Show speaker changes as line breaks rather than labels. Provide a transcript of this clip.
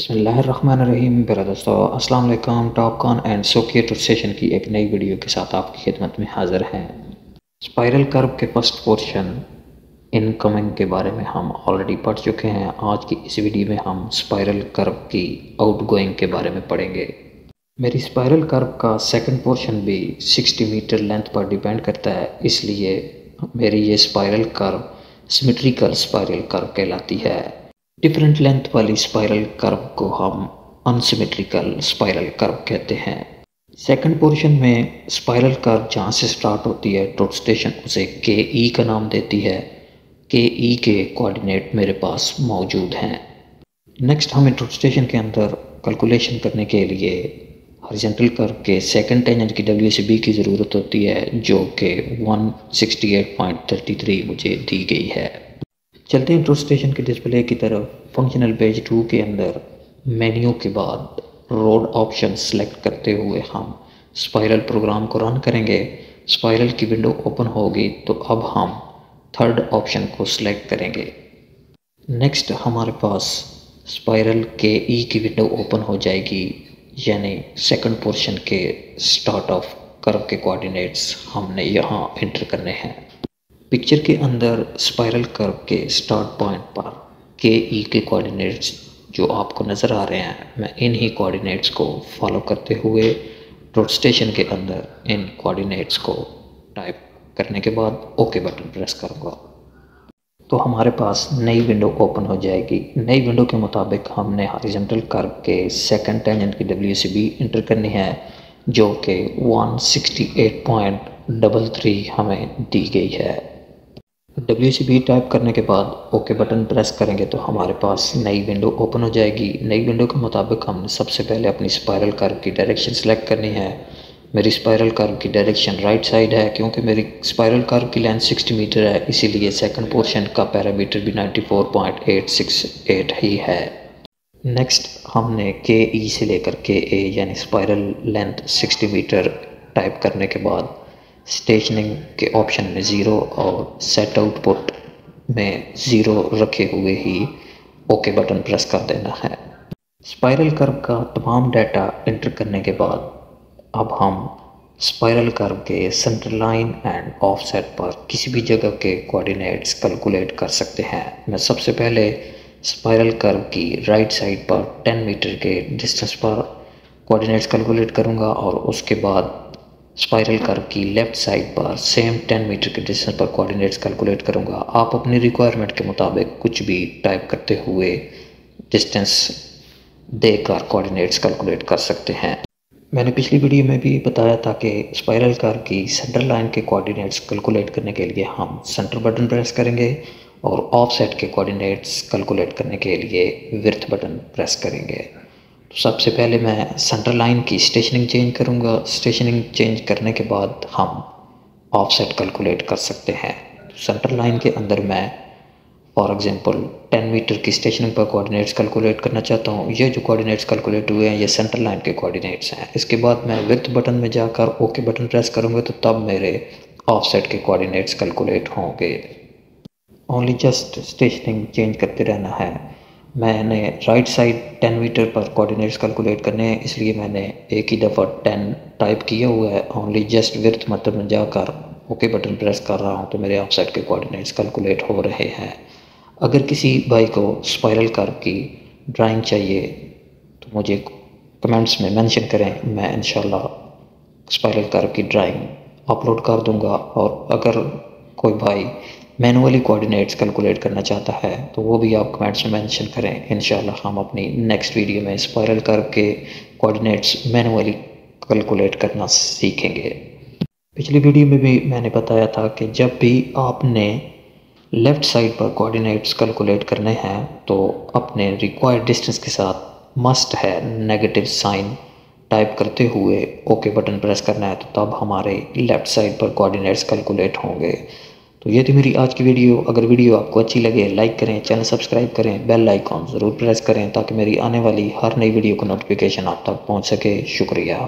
बसमीम प्यारा दोस्तों, अस्सलाम वालेकुम। Topcon and Sokkia total station की एक नई वीडियो के साथ आपकी खिदमत में हाजिर हैं। स्पाइरल कर्व के फ़र्स्ट पोर्शन इनकमिंग के बारे में हम ऑलरेडी पढ़ चुके हैं। आज की इस वीडियो में हम स्पाइरल कर्व की आउटगोइंग के बारे में पढ़ेंगे। मेरी स्पाइरल कर्व का सेकंड पोर्शन भी 60 मीटर लेंथ पर डिपेंड करता है। इसलिए मेरी ये spiral curve symmetrical spiral curve कहलाती है। डिफरेंट लेंथ वाली स्पाइरल कर्व को हम अनसिमेट्रिकल स्पाइरल कर्व कहते हैं। सेकंड पोर्शन में स्पाइरल कर्व जहाँ से स्टार्ट होती है टोट स्टेशन उसे के ई का नाम देती है। के ई के कोऑर्डिनेट मेरे पास मौजूद हैं। नेक्स्ट हमें टोट स्टेशन के अंदर कैलकुलेशन करने के लिए हॉरिजॉन्टल कर्व के सेकंड टेंजेंट की डब्ल्यू सी बी की ज़रूरत होती है, जो कि 168.33 मुझे दी गई है। चलते हैं स्टेशन के डिस्प्ले की तरफ़ फंक्शनल पेज टू के अंदर। मेन्यू के बाद रोड ऑप्शन सेलेक्ट करते हुए हम स्पाइरल प्रोग्राम को रन करेंगे। स्पाइरल की विंडो ओपन होगी तो अब हम थर्ड ऑप्शन को सिलेक्ट करेंगे। नेक्स्ट हमारे पास स्पाइरल के ई की विंडो ओपन हो जाएगी, यानी सेकंड पोर्शन के स्टार्ट ऑफ़ कर्व के कोऑर्डिनेट्स हमने यहाँ एंटर करने हैं। पिक्चर के अंदर स्पाइरल कर्व के स्टार्ट पॉइंट पर के ई के कोऑर्डिनेट्स जो आपको नज़र आ रहे हैं, मैं इन ही कोऑर्डिनेट्स को फॉलो करते हुए रोड स्टेशन के अंदर इन कोऑर्डिनेट्स को टाइप करने के बाद ओके बटन प्रेस करूँगा। तो हमारे पास नई विंडो ओपन हो जाएगी। नई विंडो के मुताबिक हमने हॉरिजॉन्टल कर्व के सेकंड टेंजेंट की डब्ल्यू सी बी इंटर करनी है, जो कि 168.33 हमें दी गई है। डब्ल्यू सी बी टाइप करने के बाद ओके बटन प्रेस करेंगे तो हमारे पास नई विंडो ओपन हो जाएगी। नई विंडो के मुताबिक हमने सबसे पहले अपनी स्पायरल कर्व की डायरेक्शन सेलेक्ट करनी है। मेरी स्पायरल कर्व की डायरेक्शन राइट साइड है क्योंकि मेरी स्पायरल कर्व की लेंथ 60 मीटर है, इसीलिए सेकंड पोर्शन का पैरामीटर भी 94.868 ही है। नेक्स्ट हमने के ई e से लेकर के ए यानी स्पायरल लेंथ 60 मीटर टाइप करने के बाद स्टेशनिंग के ऑप्शन में ज़ीरो और सेट आउटपुट में ज़ीरो रखे हुए ही ओके बटन प्रेस कर देना है। स्पाइरल कर्व का तमाम डाटा एंटर करने के बाद अब हम स्पाइरल कर्व के सेंटर लाइन एंड ऑफसेट पर किसी भी जगह के कोऑर्डिनेट्स कैलकुलेट कर सकते हैं। मैं सबसे पहले स्पाइरल कर्व की राइट साइड पर 10 मीटर के डिस्टेंस पर कोऑर्डिनेट्स कैलकुलेट करूँगा और उसके बाद स्पाइरल कर्व की लेफ़्ट साइड पर सेम 10 मीटर के डिस्टेंस पर कोऑर्डिनेट्स कैलकुलेट करूँगा। आप अपनी रिक्वायरमेंट के मुताबिक कुछ भी टाइप करते हुए डिस्टेंस देकर कोऑर्डिनेट्स कैलकुलेट कर सकते हैं। मैंने पिछली वीडियो में भी बताया था कि स्पाइरल कर्व की सेंटर लाइन के कोऑर्डिनेट्स कैलकुलेट करने के लिए हम सेंटर बटन प्रेस करेंगे और ऑफ़ सेट के कोऑर्डिनेट्स कैलकुलेट करने के लिए विर्थ बटन प्रेस करेंगे। तो सबसे पहले मैं सेंटर लाइन की स्टेशनिंग चेंज करूँगा। स्टेशनिंग चेंज करने के बाद हम ऑफसेट कैलकुलेट कर सकते हैं। सेंटर लाइन के अंदर मैं फॉर एग्जांपल 10 मीटर की स्टेशनिंग पर कोऑर्डिनेट्स कैलकुलेट करना चाहता हूँ। ये जो कोऑर्डिनेट्स कैलकुलेट हुए हैं, ये सेंटर लाइन के कोऑर्डिनेट्स हैं। इसके बाद मैं विथ बटन में जाकर ओके बटन प्रेस करूँगा तो तब मेरे ऑफसेट के कोऑर्डिनेट्स कैलकुलेट होंगे। ओनली जस्ट स्टेशनिंग चेंज करते रहना है। मैंने राइट साइड 10 मीटर पर कोऑर्डिनेट्स कैलकुलेट करने हैं, इसलिए मैंने एक ही दफ़ा 10 टाइप किया हुआ है ओनली जस्ट विर्थ मतलब में जाकर ओके बटन प्रेस कर रहा हूँ तो मेरे ऑफ़ साइड के कोऑर्डिनेट्स कैलकुलेट हो रहे हैं। अगर किसी भाई को स्पाइरल कर्व की ड्राइंग चाहिए तो मुझे कमेंट्स में मेंशन करें, मैं इन स्पाइरल कर्व की ड्राइंग अपलोड कर दूँगा। और अगर कोई भाई मैनुअली कोऑर्डिनेट्स कैलकुलेट करना चाहता है तो वो भी आप कमेंट्स में मेंशन करें। इन हम अपनी नेक्स्ट वीडियो में स्पायरल कर्व के कोऑर्डिनेट्स मैनुअली कैलकुलेट करना सीखेंगे। पिछली वीडियो में भी मैंने बताया था कि जब भी आपने लेफ़्ट साइड पर कोऑर्डिनेट्स कैलकुलेट करने हैं तो अपने रिक्वायर्ड डिस्टेंस के साथ मस्ट है नेगेटिव साइन टाइप करते हुए ओके बटन प्रेस करना है तो तब हमारे लेफ़्ट साइड पर कोऑर्डिनेट्स कैलकुलेट होंगे। तो ये थी मेरी आज की वीडियो, अगर वीडियो आपको अच्छी लगे लाइक करें चैनल सब्सक्राइब करें बेल आइकॉन ज़रूर प्रेस करें ताकि मेरी आने वाली हर नई वीडियो को नोटिफिकेशन आप तक पहुँच सके। शुक्रिया।